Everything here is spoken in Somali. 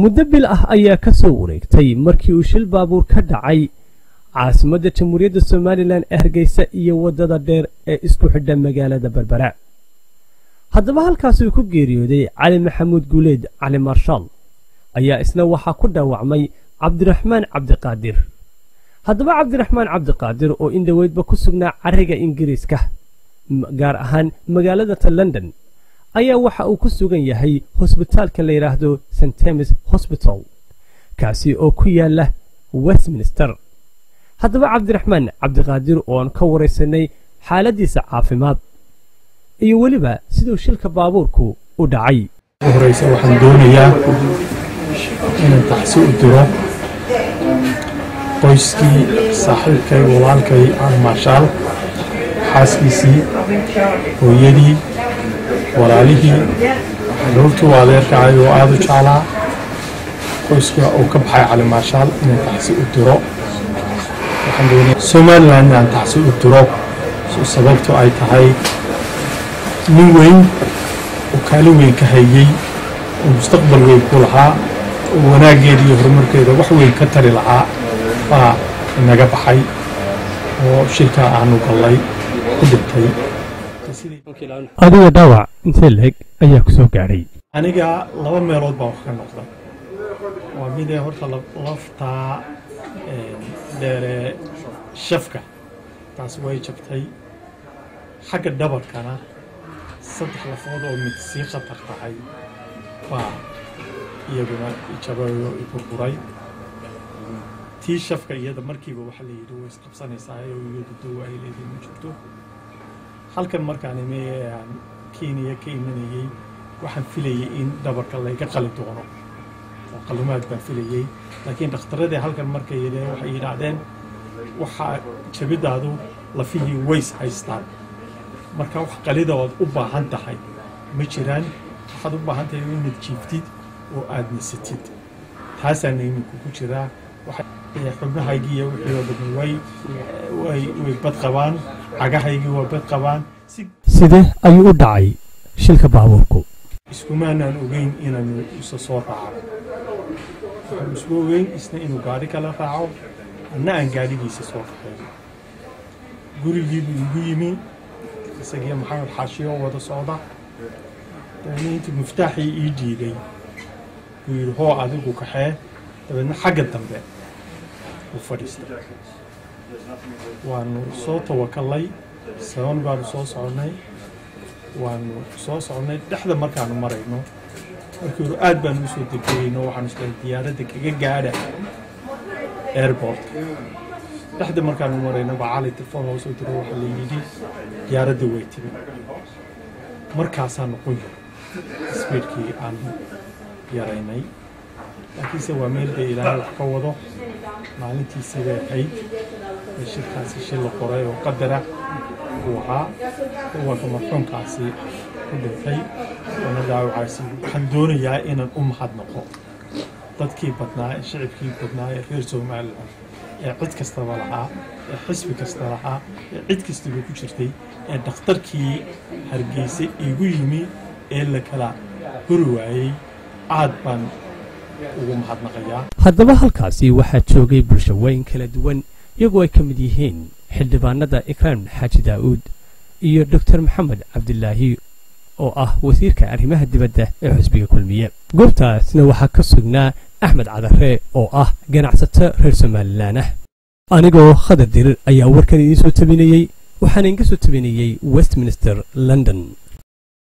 muddo bil ah ayaa ka soo wareegtay markii uu shil baabuur ka dhacay. Caasimadda jamhuuriyadda somalilan ee hargeysa iyo waddada dheer ee isku xidha magaalada berbera haddaba halkaasi uu ku geeriyooday cali maxamuud guuleed cali marshaal ayaa isna waxaa ku dhaawacmay cabdiraxmaan cabdiqaadir. Haddaba cabdiraxmaan cabdiqaadir oo in dhoweydba ku sugnaa cariga ingiriiska gaar ahaan magaalada ta london ayaa waxa uu ku sugan yahay hosbitaalka la yidhaahdo st temis hosbital kaasi oo ku yaalla westminster. Haddaba cabdiraxmaan cabdiqaadir ooan ka waraysanay xaaladiisa caafimaad iyo weliba siduu shilka baabuurku u dhacay. Horeysa waxaan doonayaa inaan taxsi u diro qoyskii saaxiibkay walaalkay aan maashaal xaaskiisii hooyadii walaalihii caruurtii waa adeerkacay oo aada u jeclaa. Qoyska uu ka baxay cali maashaal taxsi u diro somalilan inaan taxsi u diro sababto ay tahay nin weyn oo kaalin weyn ka hayey oo mustaqbal weyn ku lahaa oo wanaaggeeda iyo horumarkeeda wax weyn ka tari lahaa baa inaga baxay oo shilkaa aanu gallay ku dhintay adiga dhaawac intee leeg? Ayaa ku soo gaadhay. Aniga laba meelood baan wax ka noqday waa midee horta laftaa dheere shafka. Taas way jabtay. Xagga dhabarkana saddex lafood oo mid sii khatar tahay. Baa iyaguna ijabayo iburburay tii shafka iyada markiiba waxaa la yidhi way isqabsanaysaa oo iyadu dowa ay leedahay ma jirto. Halkan markaan ime aan kenya ka imanayey waxaan filayay in dhabarka layga qali doono. Oo qalumaad baan filayey laakiin dhakhtaradii halkan markay waxay yidhaahdeen waxaa jabidaadu lafihii ways haystaan. Marka wax qalida ood u baahan tahay ma jiraan waxaad u baahan tahay inaad jiiftid oo aad nisatid taasaana iminku ku jiraa. Xubnahaygii iyo wixii oo dhan way way bad qabaan cagahaygii waa bad qabaan sidee ayuu u dhacay shilka baabuurku. Iskumaanaan ogeyn inaanu isa soo raaco. Waxaan isku ogeyn isna inuu gaadhi kala raaco anna aan gaadhigiisa soo raxeyn gurigiibuu igu yimi isagii maxamed xaashiyo wada socda. Dabeedna intii muftaaxii ii dhiibay buu yidhi hoo adigu kaxee. Dabeedna xagga dambe u fadhiistay waanu soo tawakallay saban baanu soo soconnay waanu soo soconnay. Dhexda markaanu marayno markii hore aad baanu u soo degdegayno waxaanu islahay diyaaradda kaga gaadha airportka dhexda markaanu marayno baa cali telefoon loo soo diro waxaa la yidhi diyaaradda way timi. Markaasaanu qunya sbiidkii aanu yaraynay. Laakiinse waa meel bay ilaahay wax ka wado. Maalintiisii bay ahayd ee shirkaasi shil la qoray oo qadara uu ahaa waaka marxuumkaasi ku dhintay dhaawacaasi waxaan doonayaa inaan u mahadnaqo dadkii badnaa ee shicibkii badnaa ee reer somalilan ee cid kastaba lahaa ee xisbi kasta lahaa ee cid kastaba ku jirtay. Ee dhakhtarkii hargeysa igu yimi ee la kala hori waayey aad baan ugu mahadnaqayaa haddaba halkaasi waxaa joogay bulshaweyn kala duwan iyagoo ay ka mid yihiin xildhibaanada ikraam xaaji daa'uud iyo doctor maxamed cabdilaahi oo ah wasiirka arrimaha dibadda ee xusbiga kulmiye. Goobtaasna waxaa ka sugnaa axmed cadare oo ah ganacsato reer somalilan ah anigoo khadar dirir ayaa warkan idiin soo tabinayey waxaana inga soo tabinayey westminster london